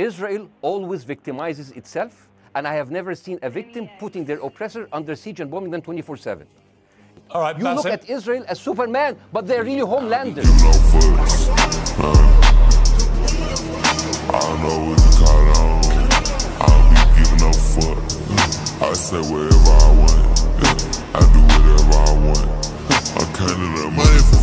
Israel always victimizes itself, and I have never seen a victim putting their oppressor under siege and bombing them 24 7. All right, you look it. at Israel as Superman, but they're really homelanders. You know first, I know what to call. I'll be giving no fuck. I say whatever I want. I do whatever I want. I can't let money